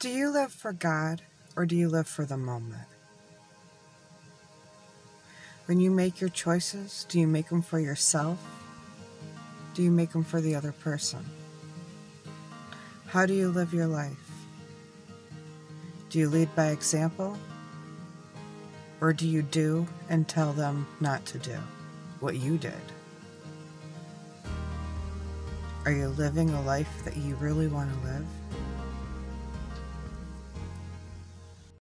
Do you live for God or do you live for the moment? When you make your choices, do you make them for yourself? Do you make them for the other person? How do you live your life? Do you lead by example? Or do you do and tell them not to do what you did? Are you living a life that you really want to live?